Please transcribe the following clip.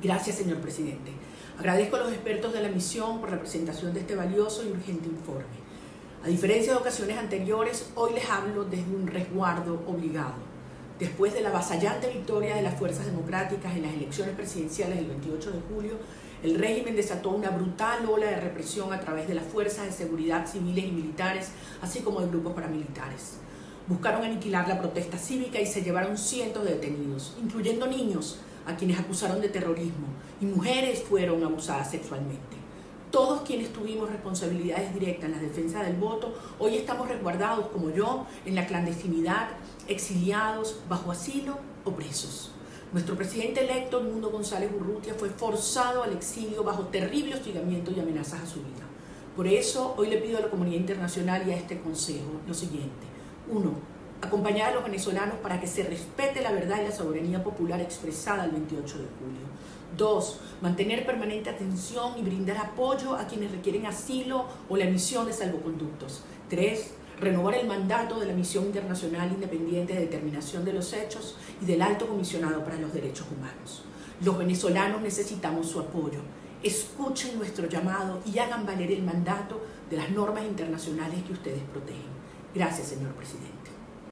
Gracias, señor presidente. Agradezco a los expertos de la misión por la presentación de este valioso y urgente informe. A diferencia de ocasiones anteriores, hoy les hablo desde un resguardo obligado. Después de la avasallante victoria de las fuerzas democráticas en las elecciones presidenciales del 28 de julio, el régimen desató una brutal ola de represión a través de las fuerzas de seguridad civiles y militares, así como de grupos paramilitares. Buscaron aniquilar la protesta cívica y se llevaron cientos de detenidos, incluyendo niños, a quienes acusaron de terrorismo, y mujeres fueron abusadas sexualmente. Todos quienes tuvimos responsabilidades directas en la defensa del voto, hoy estamos resguardados, como yo, en la clandestinidad, exiliados, bajo asilo o presos. Nuestro presidente electo, Mundo González Urrutia, fue forzado al exilio bajo terrible hostigamiento y amenazas a su vida. Por eso, hoy le pido a la comunidad internacional y a este Consejo lo siguiente. Uno, acompañar a los venezolanos para que se respete la verdad y la soberanía popular expresada el 28 de julio. Dos, mantener permanente atención y brindar apoyo a quienes requieren asilo o la emisión de salvoconductos. Tres, renovar el mandato de la Misión Internacional Independiente de Determinación de los Hechos y del Alto Comisionado para los Derechos Humanos. Los venezolanos necesitamos su apoyo. Escuchen nuestro llamado y hagan valer el mandato de las normas internacionales que ustedes protegen. Gracias, señor presidente.